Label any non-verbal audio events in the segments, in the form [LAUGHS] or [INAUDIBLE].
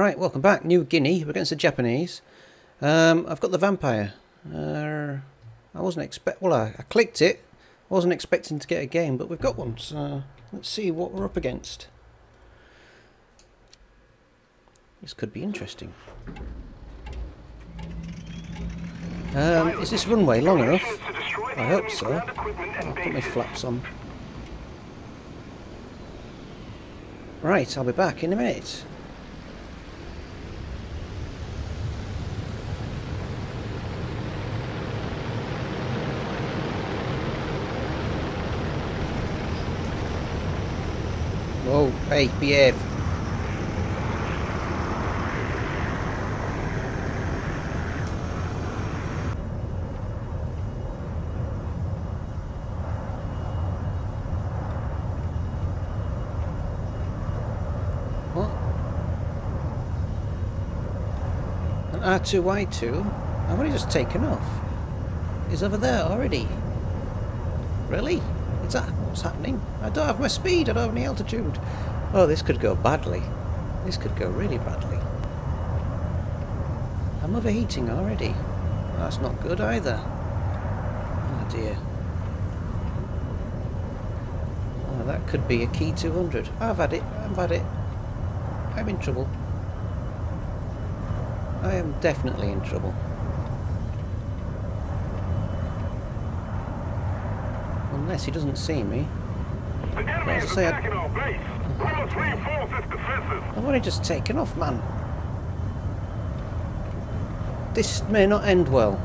Right, welcome back. New Guinea. We're against the Japanese. Um, I've got the vampire. Uh, I wasn't expect. Well, I, I clicked it. I wasn't expecting to get a game, but we've got one. So let's see what we're up against. This could be interesting. Um, is this runway long enough? I hope so. I'll put my flaps on. Right, I'll be back in a minute. Whoa, hey, behave. What? An R2Y2? I've only just taken off. Is over there already. Really? Is that what's happening? I don't have my speed, I don't have any altitude. Oh, this could go badly. This could go really badly. I'm overheating already. That's not good either. Oh dear. Oh, that could be a Ki-200. I've had it, I've had it. I'm in trouble. I am definitely in trouble. Unless he doesn't see me. I say, I-. I've only just taken off, man. This may not end well.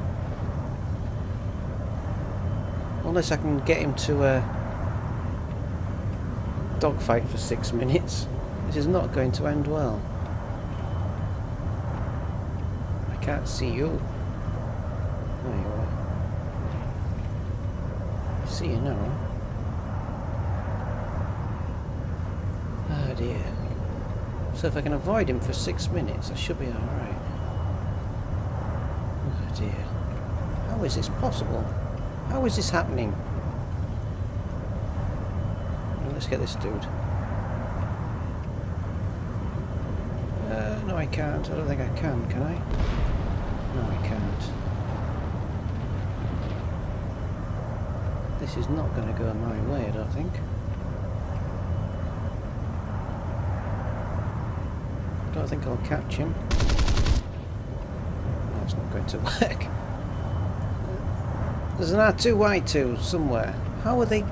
Unless I can get him to a dogfight for six minutes. This is not going to end well. I can't see you. There you are. I see you now. Oh dear. So if I can avoid him for six minutes, I should be alright. Oh dear. How is this possible? How is this happening? Well, let's get this dude. Uh, no I can't. I don't think I can, can I? No I can't. This is not going to go my way, I don't think. I think I'll catch him. That's not going to [LAUGHS] work. There's an R2Y2 somewhere. How are they?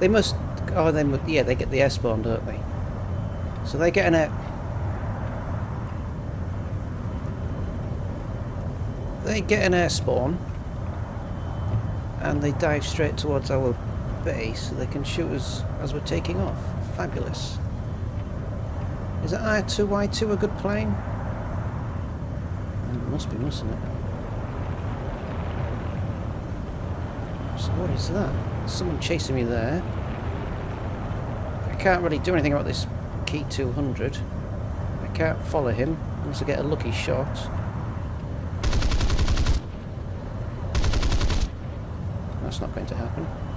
They must. Oh, they mu- yeah, they get the air spawn, don't they? So they get an air. They get an air spawn, and they dive straight towards our base, so they can shoot us as we're taking off. Fabulous. Is that R2Y2 a good plane? It must be, mustn't it? So what is that? Someone chasing me there. I can't really do anything about this Ki-200. I can't follow him unless I get a lucky shot. That's not going to happen.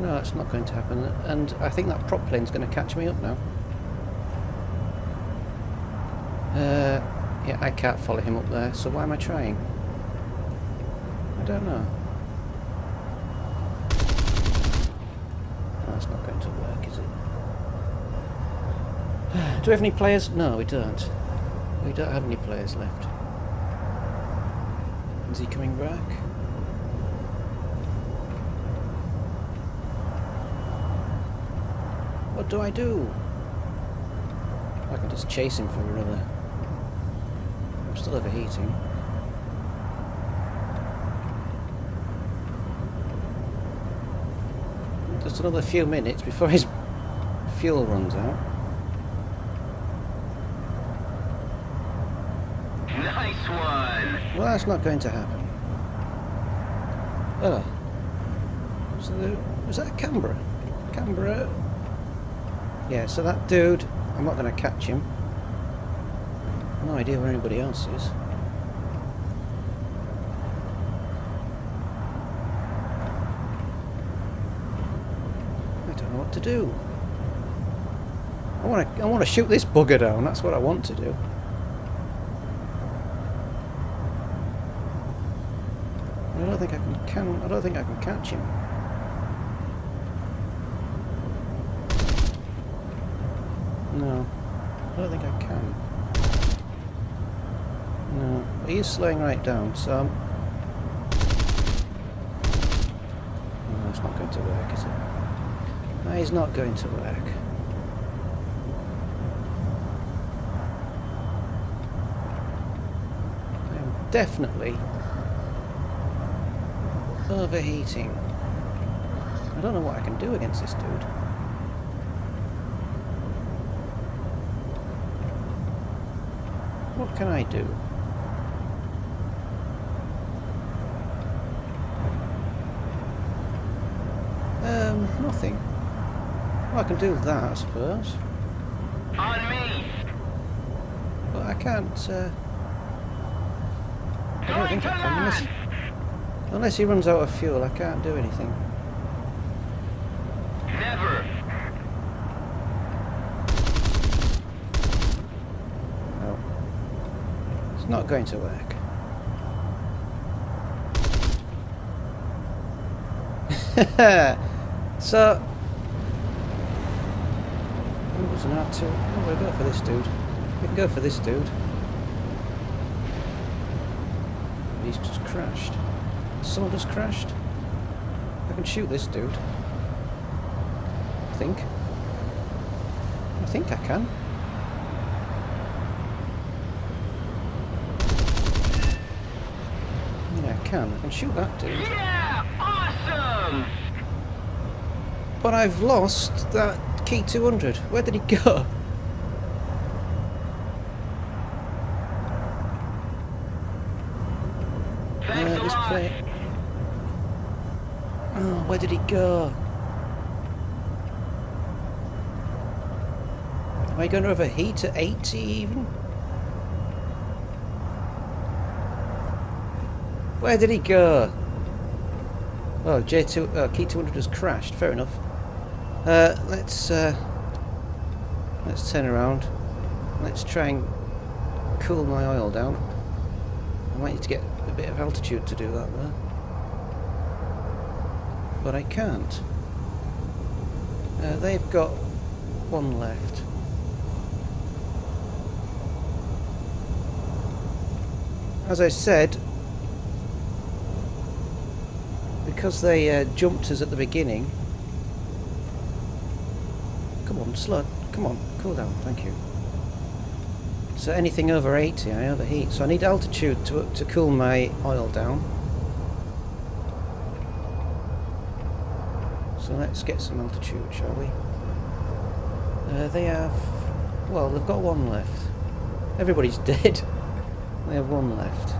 No, that's not going to happen. And I think that prop plane's going to catch me up now. Uh, yeah, I can't follow him up there, so why am I trying? I don't know. That's not going to work, is it? [SIGHS] Do we have any players? No, we don't. We don't have any players left. Is he coming back? What do I do? I can just chase him for another. I'm still overheating. Just another few minutes before his fuel runs out. Nice one. Well, that's not going to happen. Oh. So there, was that Canberra? Canberra? Yeah, so that dude, I'm not going to catch him. No idea where anybody else is. I don't know what to do. I want to I want to shoot this bugger down. That's what I want to do. I don't think I can, can I don't think I can catch him. No, I don't think I can. No, he is slowing right down, so. No, oh, it's not going to work, is it? No, he's not going to work. I am definitely overheating. I don't know what I can do against this dude. What can I do? Um, nothing. Well, I can do that, I suppose. On me. But I can't, uh... I don't think I can. Unless, unless he runs out of fuel, I can't do anything. Never. No. It's not going to work. [LAUGHS] so... Oh, there's an R2. Oh, we'll go for this dude. We can go for this dude. He's just crashed. Someone just crashed. I can shoot this dude. I think. I think I can. Yeah, I can. I can shoot that dude. But I've lost that Ki-200. Where did he go? Thanks a this lot. play- Oh, where did he go? Am I going to overheat at 80 even? Where did he go? Oh, J2, uh, Ki-200 has crashed. Fair enough. Uh, let's uh, let's turn around. Let's try and cool my oil down. I might need to get a bit of altitude to do that though. But I can't. Uh, they've got one left. As I said, because they uh, jumped us at the beginning. Come on, slow. Come on, cool down. Thank you. So anything over 80, I overheat. So I need altitude to to cool my oil down. So let's get some altitude, shall we? Uh, they have... Well, they've got one left. Everybody's [LAUGHS] dead. They have one left.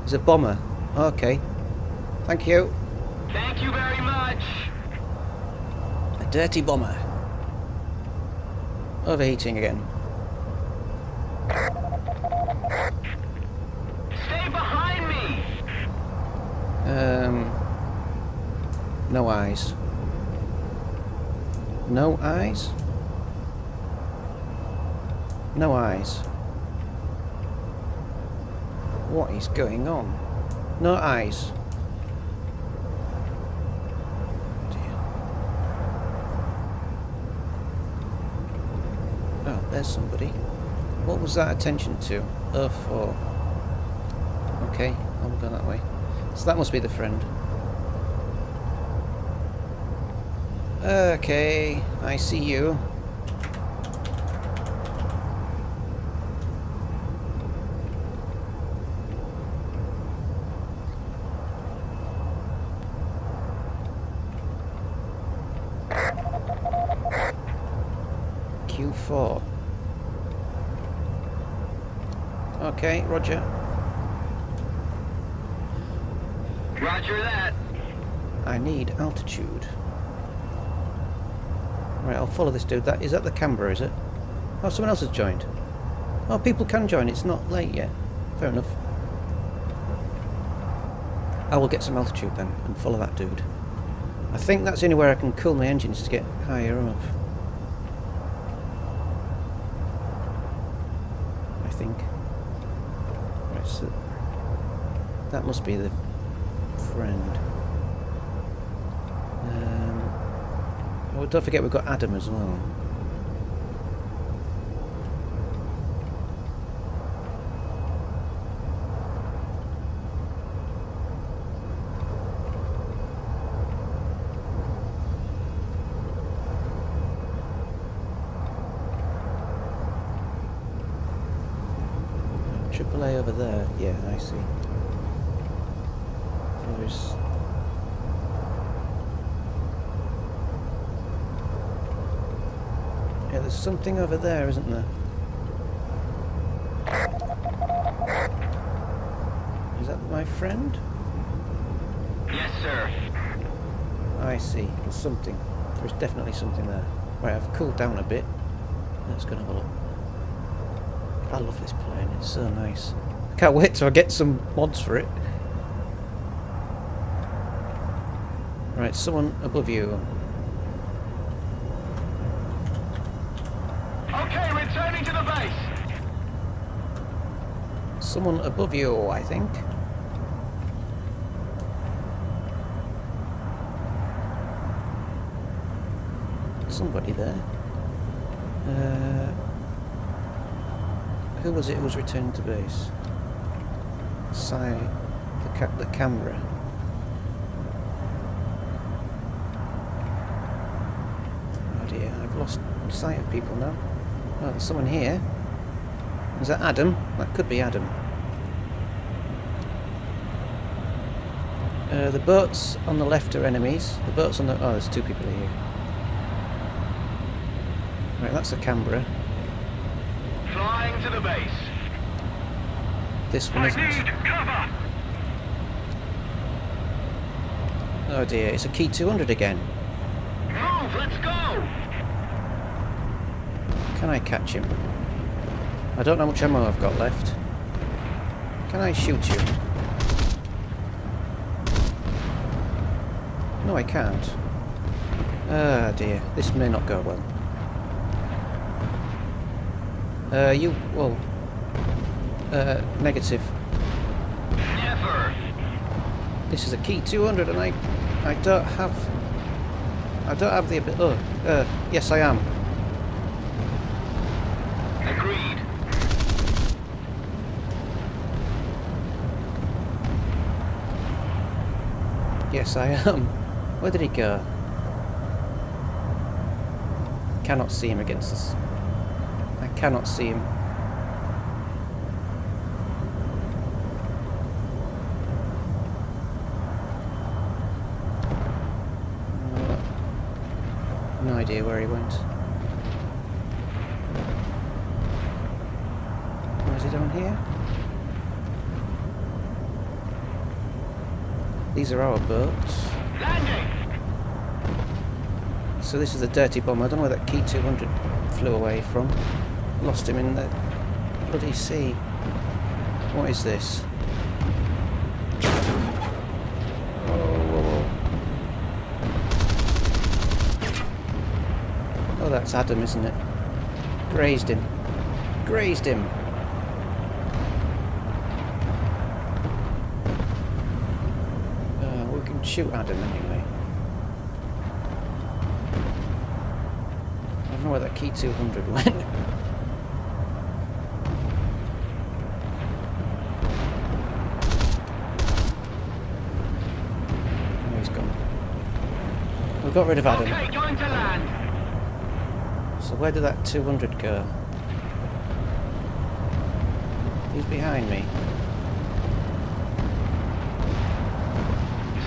There's a bomber. Okay. Thank you. Thank you very much. A dirty bomber. Overheating again. Stay behind me. Um, no eyes. No eyes? No eyes. What is going on? No eyes. Oh dear. Oh, there's somebody. What was that attention to? Oh, four. Okay, I'll go that way. So that must be the friend. Okay, I see you. Okay, Roger. Roger that. I need altitude. Right, I'll follow this dude. That is that the Canberra, is it? Oh, someone else has joined. Oh, people can join. It's not late yet. Fair enough. I will get some altitude then and follow that dude. I think that's the only way I can cool my engines to get higher up. So that must be the friend. Um, oh, don't forget we've got Adam as well. Triple A over there. Yeah, I see. There's. Yeah, there's something over there, isn't there? Is that my friend? Yes, sir. I see. There's something. There's definitely something there. Right, I've cooled down a bit. Let's go and have a look. I love this plane. It's so nice. I can't wait till I get some mods for it. Right, someone above you. Okay, returning to the base. Someone above you, I think. Somebody there. Uh, who was it who was returning to base? Sai, the, ca the camera. Oh dear, I've lost sight of people now. Oh, there's someone here. Is that Adam? That could be Adam. Uh, the boats on the left are enemies. The boats on the... Oh, there's two people here. Right, that's a Canberra. Flying to the base. This one isn't. cover! Oh dear, it's a Ki-200 again. Move, let's go. Can I catch him? I don't know how much ammo I've got left. Can I shoot you? No, I can't. Ah dear, this may not go well. Uh, you, well, uh, negative. Never. This is a Ki-200 and I, I don't have, I don't have the ability, oh, uh, yes I am. Agreed. Yes I am. Where did he go? Cannot see him against us. I cannot see him. Uh, No idea where he went. Is he down here? These are our boats. Landing. So this is the dirty bomb. I don't know where that Ki-200 flew away from. Lost him in the bloody sea. What is this? Whoa, whoa, whoa. Oh, that's Adam, isn't it? Grazed him. Grazed him. Uh, we can shoot Adam anyway. I don't know where that Ki-200 went. [LAUGHS] oh, he's gone. We got rid of Adam. Okay, going to land. So where did that 200 go? He's behind me.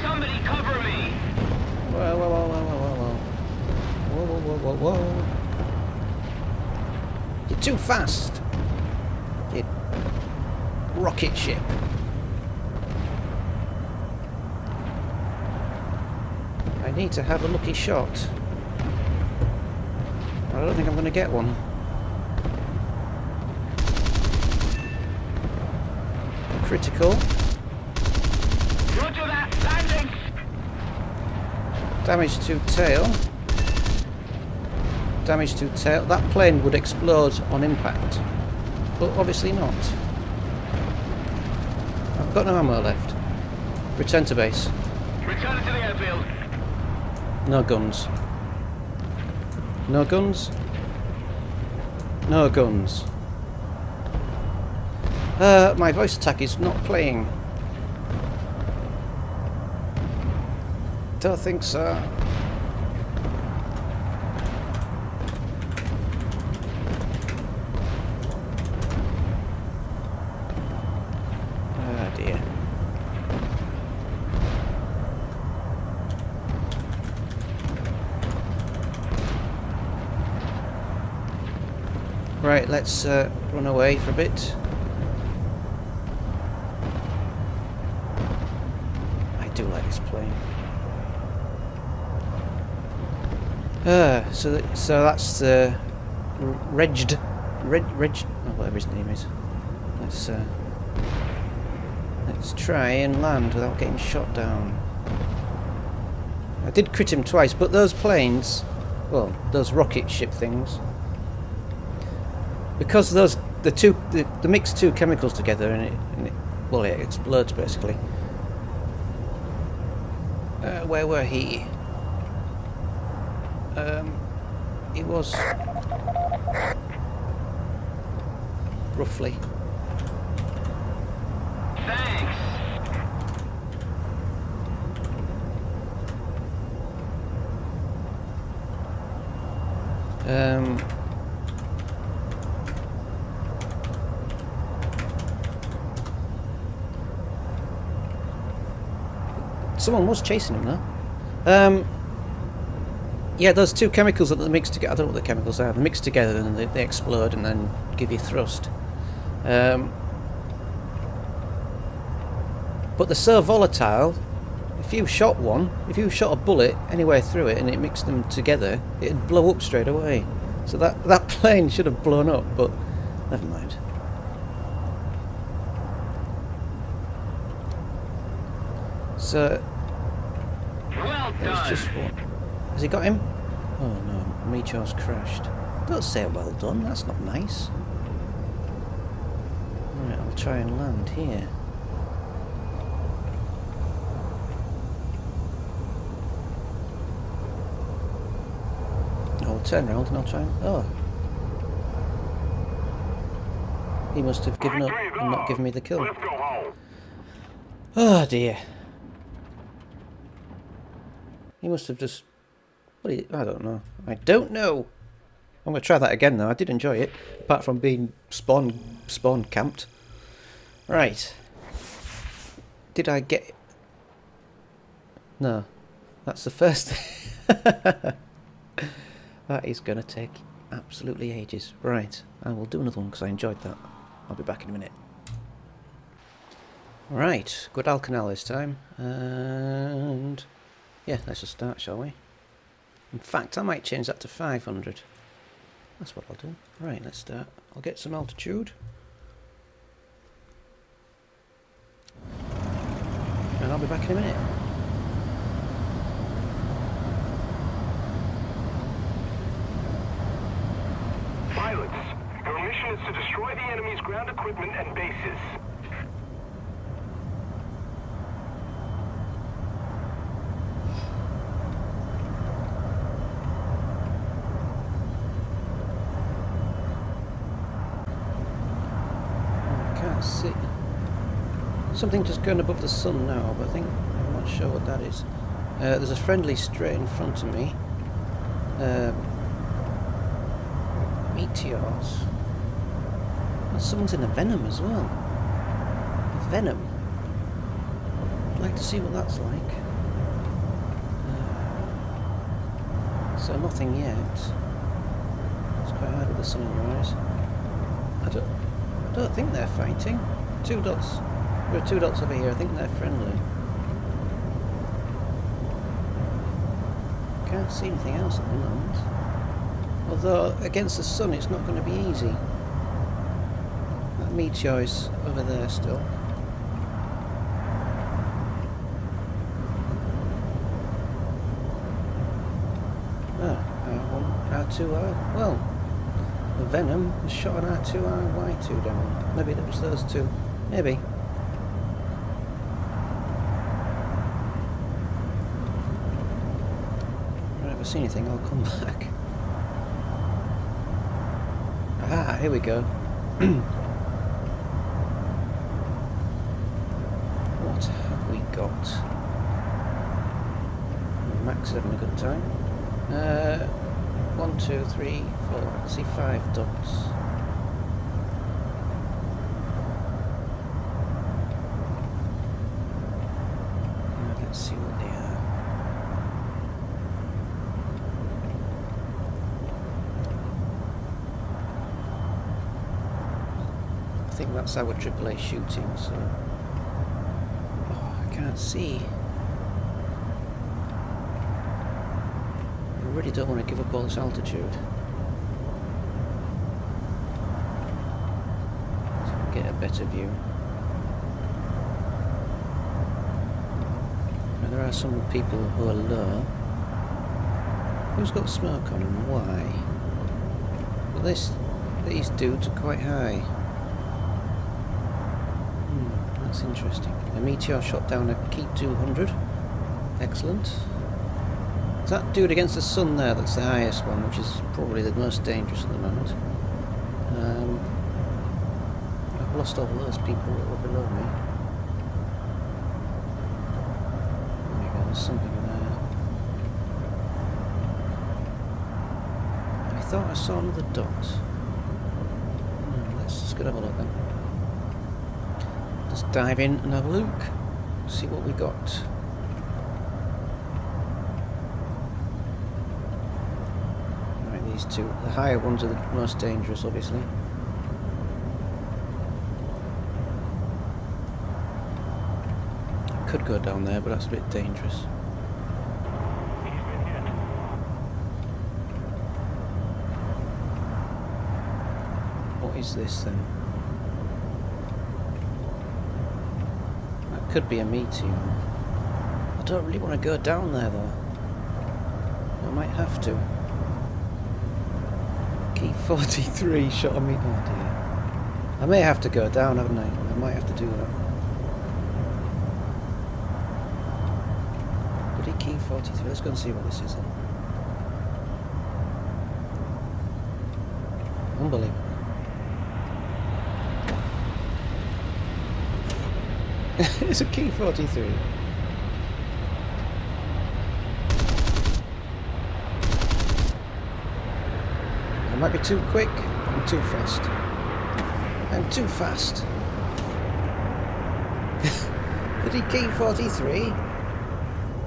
Somebody cover me. Whoa, whoa, whoa, whoa, whoa, whoa, whoa. Whoa, whoa, whoa, whoa, whoa. You're too fast. You rocket ship. I need to have a lucky shot. I don't think I'm going to get one. Critical. Roger that. Landing. Damage to tail. Damage to tail. That plane would explode on impact. But obviously not. I've got no ammo left. Return to base. Return to the airfield. No guns. No guns. No guns. Uh, my voice attack is not playing. Don't think so. Ah dear. Right, let's uh, run away for a bit. I do like this plane. Uh, so that, so that's uh, Regd, Red, Reg, oh, whatever his name is. Let's uh, let's try and land without getting shot down. I did crit him twice, but those planes, well, those rocket ship things, because those the two the, the mix two chemicals together and it, and it well it explodes basically. Uh, where were he? Um, he was roughly. Someone was chasing him though. Um, yeah, those two chemicals that they mix together. I don't know what the chemicals are. They mix together and they, they explode and then give you thrust. Um, but they're so volatile. If you shot one, if you shot a bullet anywhere through it and it mixed them together, it'd blow up straight away. So that [LAUGHS] that plane should have blown up, but never mind. So Well it was done. Just one. Has he got him? Oh no, Meteor's crashed. Don't say well done, that's not nice. Right, I'll try and land here. Oh, I'll turn around and I'll try and... Oh. He must have given up and not given me the kill. Let's go home. Oh dear. He must have just. What? He, I don't know. I don't know. I'm gonna try that again though. I did enjoy it, apart from being spawn spawn camped. Right. Did I get? No. That's the first. [LAUGHS] that is gonna take absolutely ages. Right. I will do another one because I enjoyed that. I'll be back in a minute. Right, Guadalcanal this time. And yeah, let's just start, shall we? In fact, I might change that to 500. That's what I'll do. Right, let's start. I'll get some altitude. And I'll be back in a minute. Pilots, your mission is to destroy the enemy's ground equipment and bases. Can't see. Something just going above the sun now, but I think I'm not sure what that is. Uh, there's a friendly straight in front of me. Uh, meteors. And someone's in a venom as well. Venom. I'd like to see what that's like. Uh, so nothing yet. It's quite hard with the sun in your eyes. I don't. Think they're fighting. Two dots. There are two dots over here. I think they're friendly. Can't see anything else at the moment. Although against the sun, it's not going to be easy. That meteor is over there still. Oh, R1, R2R. Well, Venom has shot an R2 RY2 down. Maybe it was those two. Maybe. If I see anything, I'll come back. Ah, here we go. [CLEARS THROAT] what have we got? Max having a good time. Uh, one, two, three, four. I see five dots. Let's see what they are. I think that's our AAA shooting, so... Oh, I can't see. Really don't want to give up all this altitude. So get a better view. Now, there are some people who are low. Who's got smoke on and why? But this, these dudes are quite high. Hmm, that's interesting. A meteor shot down a Ki-200. Excellent. Is that dude against the sun there that's the highest one, which is probably the most dangerous at the moment? Um, I've lost all those people that were below me. There you go, there's something there. I thought I saw another dot. Hmm, let's just go have a look then. Let's dive in and have a look. See what we got. Right, these two. The higher ones are the most dangerous, obviously. Could go down there, but that's a bit dangerous. What is this then? That could be a meteor. I don't really want to go down there though. I might have to. Key 43 [LAUGHS] shot on me. Oh dear. I may have to go down, haven't I? I might have to do that. Bloody key 43. Let's go and see what this is then. Unbelievable. [LAUGHS] it's a Ki-43. I might be too quick. I'm too fast. I'm too fast. [LAUGHS] Bloody key 43?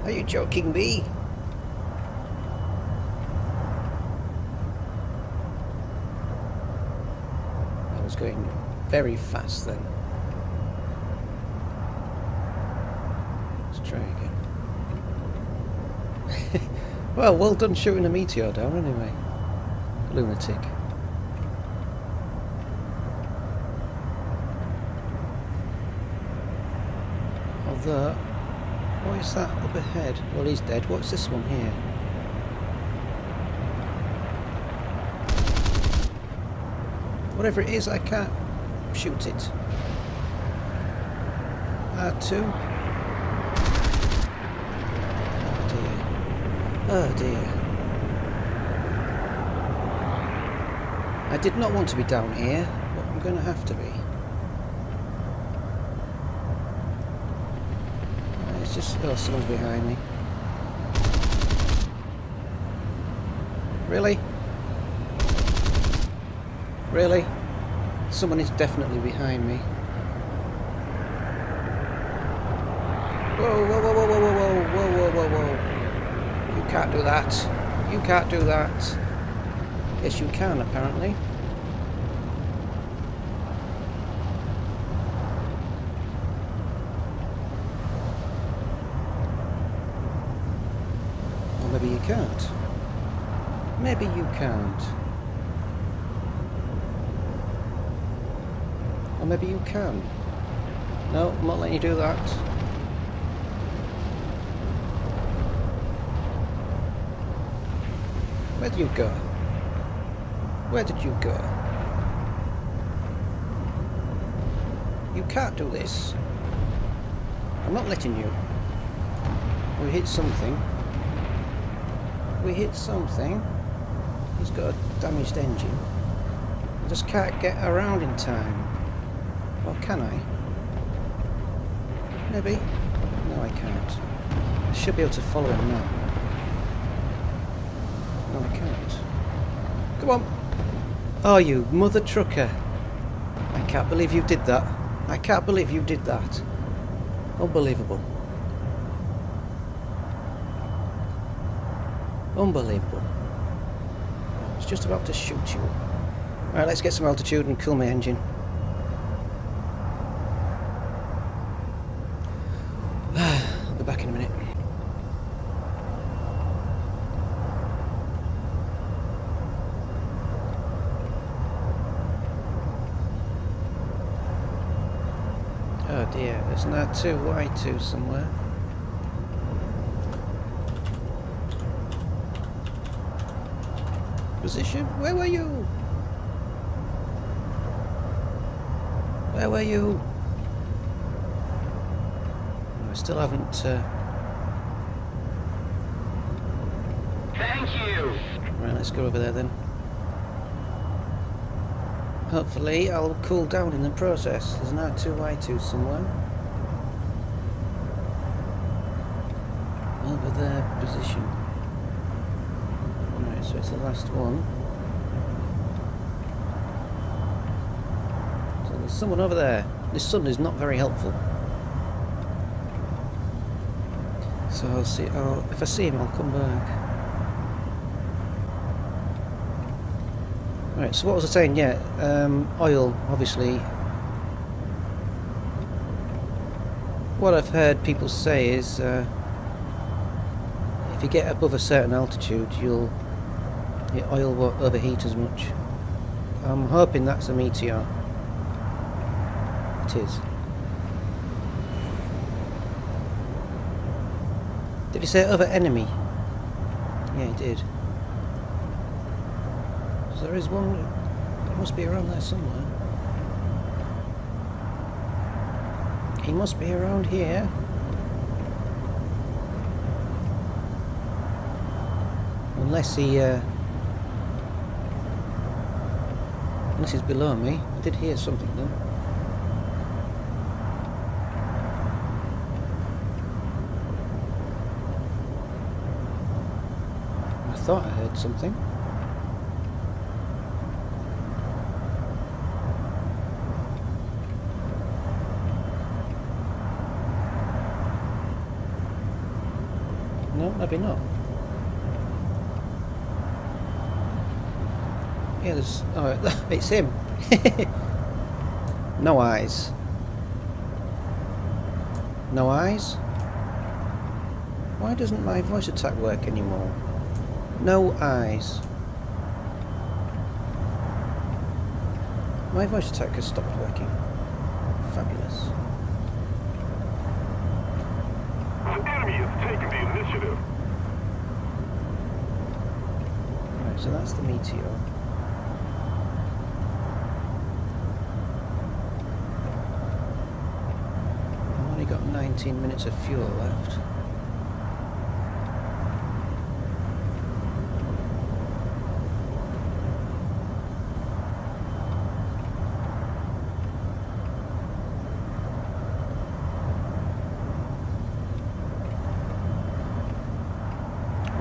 Are you joking me? I was going very fast then. Let's try again. [LAUGHS] well, well done shooting a meteor down anyway. Lunatic. Although, what is that up ahead? Well, he's dead. What's this one here? Whatever it is, I can't shoot it. R2. Oh dear. Oh dear. I did not want to be down here, but I'm going to have to be. Uh, It's just... Oh, someone's behind me. Really? Really? Someone is definitely behind me. Whoa, whoa, whoa, whoa, whoa, whoa, whoa, whoa, whoa, whoa. You can't do that. You can't do that. Yes, you can, apparently. Or maybe you can't. Maybe you can't. Or maybe you can. No, I'm not letting you do that. Where do you go? Where did you go? You can't do this. I'm not letting you. We hit something. we hit something. He's got a damaged engine. I just can't get around in time. Or can I? Maybe. No, I can't. I should be able to follow him now. No, I can't. Come on! Oh, you mother trucker! I can't believe you did that. I can't believe you did that. Unbelievable. Unbelievable. I was just about to shoot you. Alright, let's get some altitude and cool my engine. X2, Y2 somewhere. Position? Where were you? Where were you? I still haven't... Uh... Thank you! Right, let's go over there then. Hopefully I'll cool down in the process. There's now 2Y2 somewhere. Position. Right, so it's the last one. So there's someone over there. This sun is not very helpful. So I'll see. Oh, if I see him, I'll come back. Right, so what was I saying? Yeah, um, oil, obviously. What I've heard people say is uh, if you get above a certain altitude, you'll your oil won't overheat as much. I'm hoping that's a meteor. It is. Did he say other enemy? Yeah, he did. So there is one. It must be around there somewhere. He must be around here. Unless he. Uh, unless he's below me. I did hear something though. I thought I heard something. No, maybe not. Yeah, there's. Oh, [LAUGHS] it's him. [LAUGHS] no eyes. No eyes? Why doesn't my voice attack work anymore? No eyes. My voice attack has stopped working. Fabulous. The enemy has taken the initiative. Right, so that's the meteor. I've only got 19 minutes of fuel left.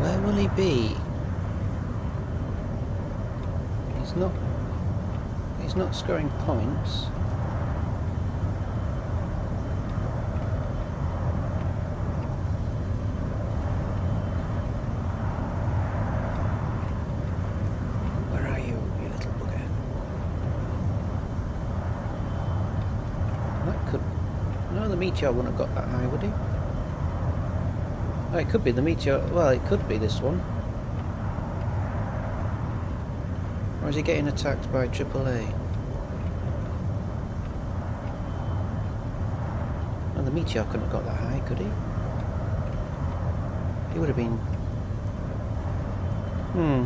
Where will he be? He's not. He's not scoring points. Where are you, you little bugger? That could. No, the meteor wouldn't have got that high, would he? Oh, it could be the meteor. Well, it could be this one. Or is he getting attacked by AAA? And the meteor couldn't have got that high, could he? He would have been. Hmm.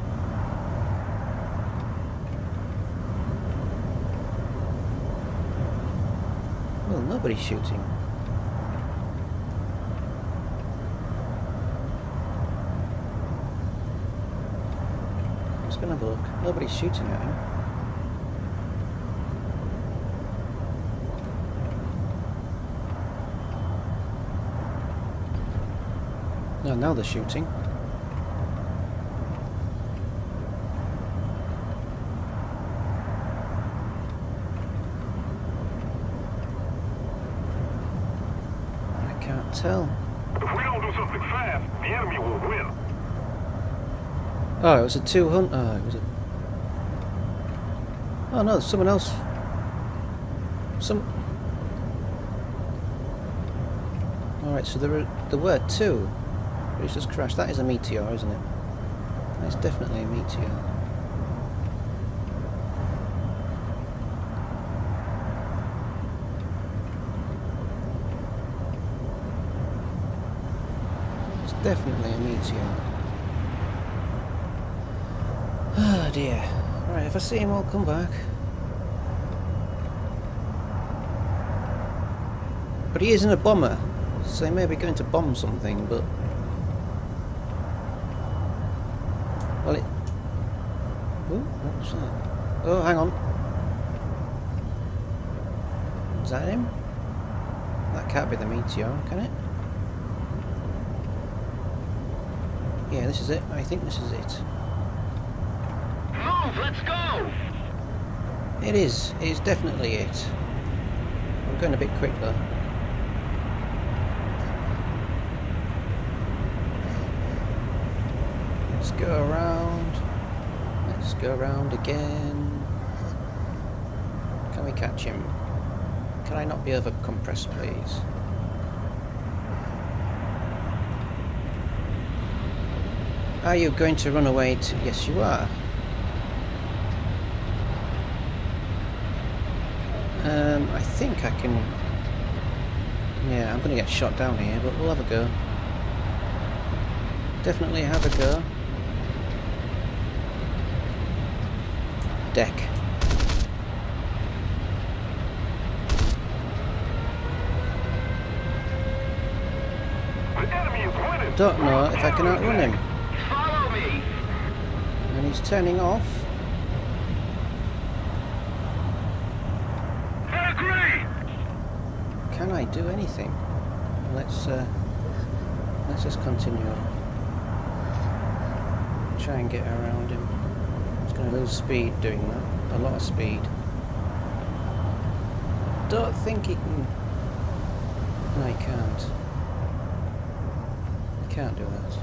Well, nobody's shooting. And have a look. Nobody's shooting at him. No, now they're shooting. I can't tell. If we don't do something fast, the enemy will win. Oh, it was a two hunt. Oh, it was a. Oh no, someone else. Some. All right, so there were there were two, but it's just crashed. That is a meteor, isn't it? That's definitely a meteor. It's definitely a meteor. Oh dear. Right, if I see him, I'll come back. But he isn't a bomber, so he may be going to bomb something, but... Well, it... Oh, what was that? Oh, hang on. Is that him? That can't be the meteor, can it? Yeah, this is it. I think this is it. Move, let's go! It is. It is definitely it. I'm going a bit quick though. Let's go around. Let's go around again. Can we catch him? Can I not be over compressed, please? Are you going to run away to... Yes, you are. Um, I think I can... Yeah, I'm going to get shot down here, but we'll have a go. Definitely have a go. Deck. The enemy is winning. Don't know if I can outrun him. Follow me! And he's turning off. I agree. Can I do anything? Let's uh, let's just continue. Try and get around him. He's going to lose speed doing that. A lot of speed. Don't think he can. No, he can't. He can't do that.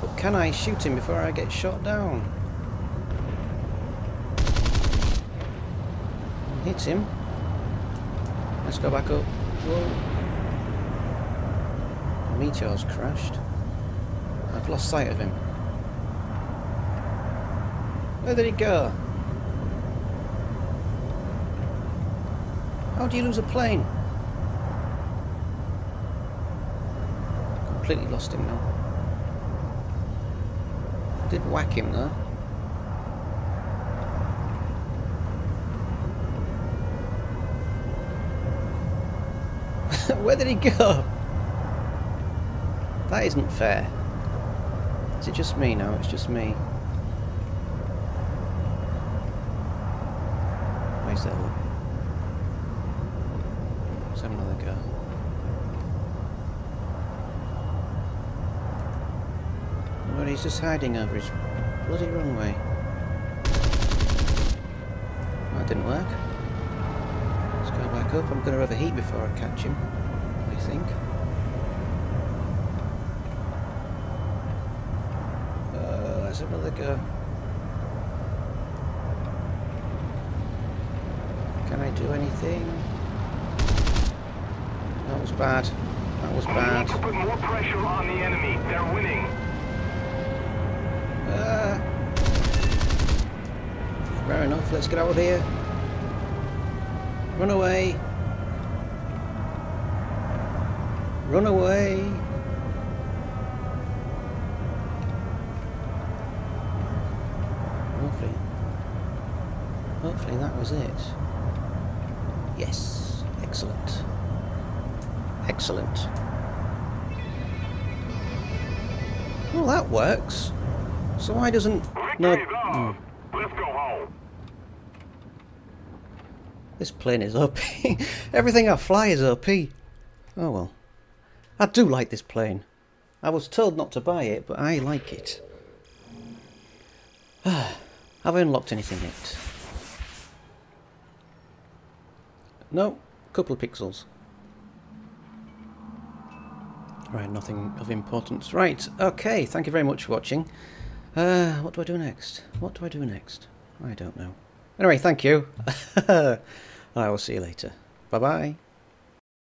But can I shoot him before I get shot down? Hit him. Let's go back up. Whoa. The meteor's crashed. I've lost sight of him. Where did he go? How do you lose a plane? Completely lost him now. Did whack him though. [LAUGHS] Where did he go? That isn't fair. Is it just me now? It's just me. Where's that one? Let's have another go. Well, he's just hiding over his bloody runway. That didn't work. Let's go back up. I'm going to overheat before I catch him, think. Uh, let's have another go. Can I do anything? That was bad. That was bad. We need to put more pressure on the enemy. They're winning. Uh, fair enough, let's get out of here. Run away. Run away. Hopefully. Hopefully that was it. Yes. Excellent. Excellent. Well, that works. So why doesn't... No... hmm. Let's go home. This plane is OP. [LAUGHS] Everything I fly is OP. Oh well. I do like this plane. I was told not to buy it, but I like it. [SIGHS] Have I unlocked anything yet? No, a couple of pixels. Right, nothing of importance. Right, okay, thank you very much for watching. Uh, what do I do next? What do I do next? I don't know. Anyway, thank you. [LAUGHS] I will see you later. Bye bye.